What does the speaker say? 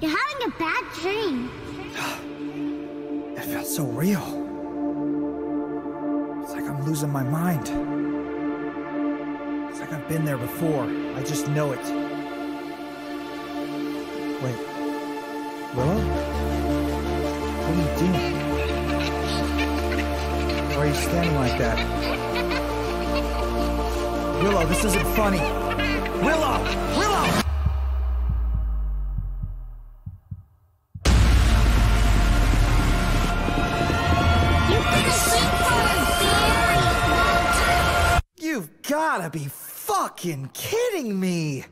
You're having a bad dream. It felt so real. It's like I'm losing my mind. It's like I've been there before. I just know it. Wait. Willow? What are you doing? Why are you standing like that? Willow, this isn't funny. Willow! Willow! You've gotta be fucking kidding me!